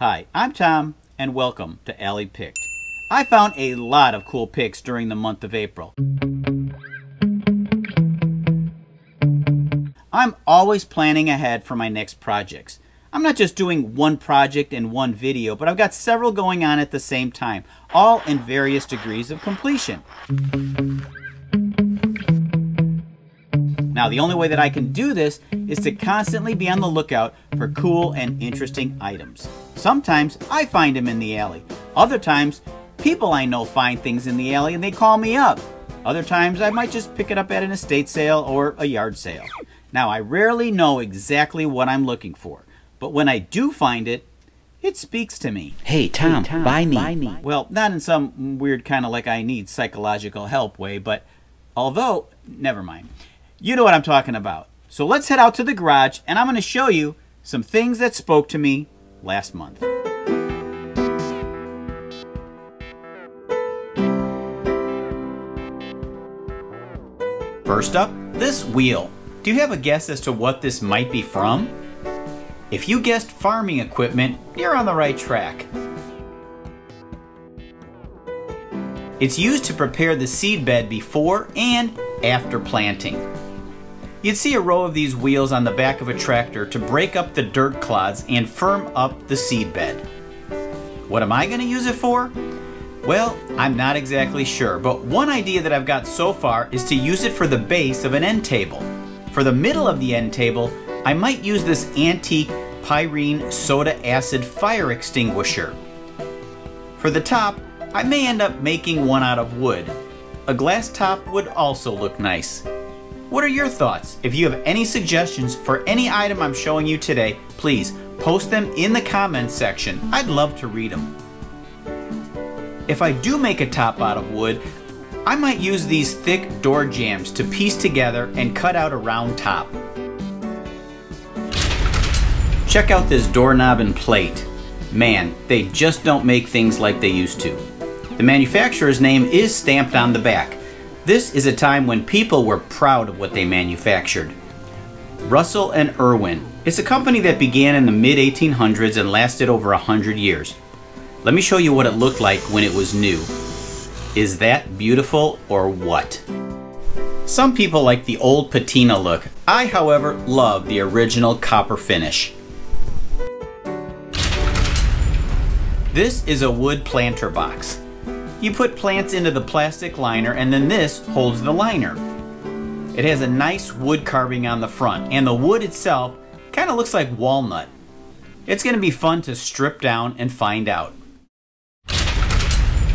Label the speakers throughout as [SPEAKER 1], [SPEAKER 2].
[SPEAKER 1] Hi, I'm Tom, and welcome to Alley Picked. I found a lot of cool picks during the month of April. I'm always planning ahead for my next projects. I'm not just doing one project and one video, but I've got several going on at the same time, all in various degrees of completion. Now, the only way that I can do this is to constantly be on the lookout for cool and interesting items. Sometimes I find them in the alley. Other times, people I know find things in the alley and they call me up. Other times, I might just pick it up at an estate sale or a yard sale. Now, I rarely know exactly what I'm looking for, but when I do find it, it speaks to me.
[SPEAKER 2] Hey Tom,
[SPEAKER 3] Tom,
[SPEAKER 2] buy me.
[SPEAKER 3] buy me.
[SPEAKER 1] Well, not in some weird kind of like I need psychological help way, but although, never mind. You know what I'm talking about. So let's head out to the garage and I'm going to show you some things that spoke to me last month. First up, this wheel. Do you have a guess as to what this might be from? If you guessed farming equipment, you're on the right track. It's used to prepare the seed bed before and after planting. You'd see a row of these wheels on the back of a tractor to break up the dirt clods and firm up the seed bed. What am I going to use it for? Well, I'm not exactly sure, but one idea that I've got so far is to use it for the base of an end table. For the middle of the end table, I might use this antique pyrene soda acid fire extinguisher. For the top, I may end up making one out of wood. A glass top would also look nice. What are your thoughts? If you have any suggestions for any item I'm showing you today, please post them in the comments section. I'd love to read them. If I do make a top out of wood, I might use these thick door jambs to piece together and cut out a round top. Check out this doorknob and plate. Man, they just don't make things like they used to. The manufacturer's name is stamped on the back. This is a time when people were proud of what they manufactured. Russell and Erwin. It's a company that began in the mid 1800s and lasted over 100 years. Let me show you what it looked like when it was new. Is that beautiful or what? Some people like the old patina look. I, however, love the original copper finish. This is a wood planter box. You put plants into the plastic liner and then this holds the liner. It has a nice wood carving on the front and the wood itself kind of looks like walnut. It's going to be fun to strip down and find out.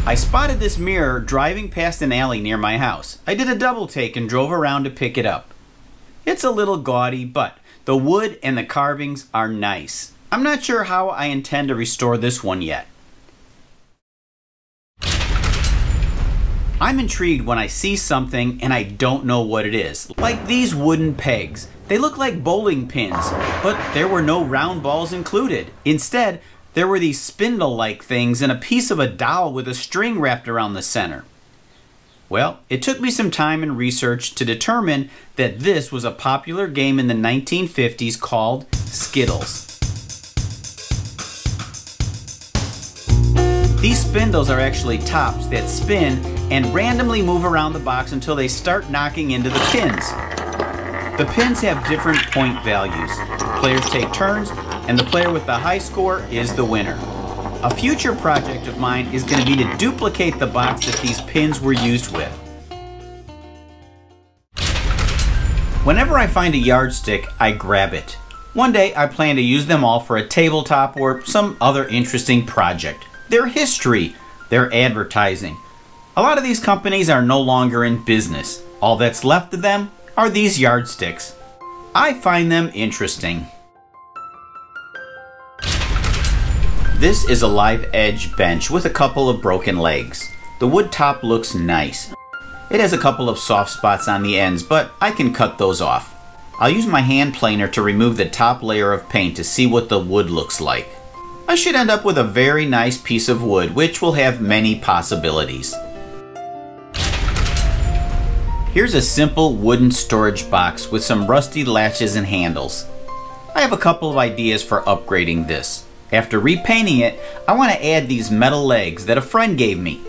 [SPEAKER 1] I spotted this mirror driving past an alley near my house. I did a double take and drove around to pick it up. It's a little gaudy, but the wood and the carvings are nice. I'm not sure how I intend to restore this one yet. I'm intrigued when I see something and I don't know what it is. Like these wooden pegs. They look like bowling pins, but there were no round balls included. Instead, there were these spindle-like things and a piece of a dowel with a string wrapped around the center. Well, it took me some time and research to determine that this was a popular game in the 1950s called Skittles. These spindles are actually tops that spin and randomly move around the box until they start knocking into the pins. The pins have different point values. Players take turns, and the player with the high score is the winner. A future project of mine is going to be to duplicate the box that these pins were used with. Whenever I find a yardstick, I grab it. One day I plan to use them all for a tabletop or some other interesting project. Their history, their advertising. A lot of these companies are no longer in business. All that's left of them are these yardsticks. I find them interesting. This is a live edge bench with a couple of broken legs. The wood top looks nice. It has a couple of soft spots on the ends, but I can cut those off. I'll use my hand planer to remove the top layer of paint to see what the wood looks like. I should end up with a very nice piece of wood which will have many possibilities. Here's a simple wooden storage box with some rusty latches and handles. I have a couple of ideas for upgrading this. After repainting it, I want to add these metal legs that a friend gave me.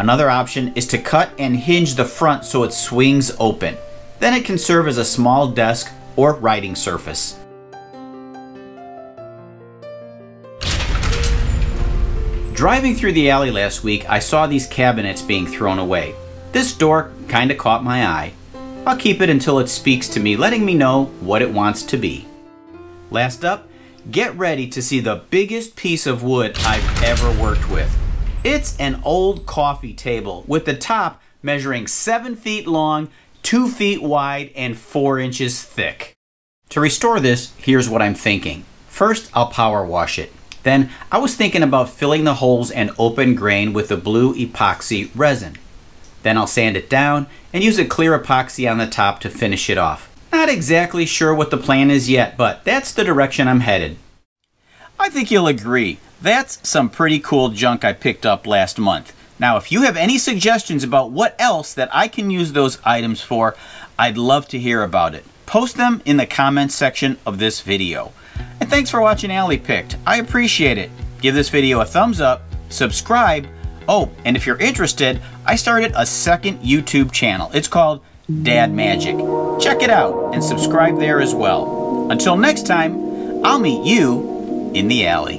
[SPEAKER 1] Another option is to cut and hinge the front so it swings open. Then it can serve as a small desk or writing surface. Driving through the alley last week, I saw these cabinets being thrown away. This door kinda caught my eye. I'll keep it until it speaks to me, letting me know what it wants to be. Last up, get ready to see the biggest piece of wood I've ever worked with. It's an old coffee table with the top measuring 7 feet long, 2 feet wide, and 4 inches thick. To restore this, here's what I'm thinking. First, I'll power wash it. Then I was thinking about filling the holes and open grain with the blue epoxy resin. Then I'll sand it down and use a clear epoxy on the top to finish it off. Not exactly sure what the plan is yet, but that's the direction I'm headed. I think you'll agree, that's some pretty cool junk I picked up last month. Now, if you have any suggestions about what else that I can use those items for, I'd love to hear about it. Post them in the comments section of this video. And thanks for watching Alley Picked. I appreciate it. Give this video a thumbs up, subscribe. Oh, and if you're interested, I started a second YouTube channel. It's called Dad Magic. Check it out and subscribe there as well. Until next time, I'll meet you in the alley.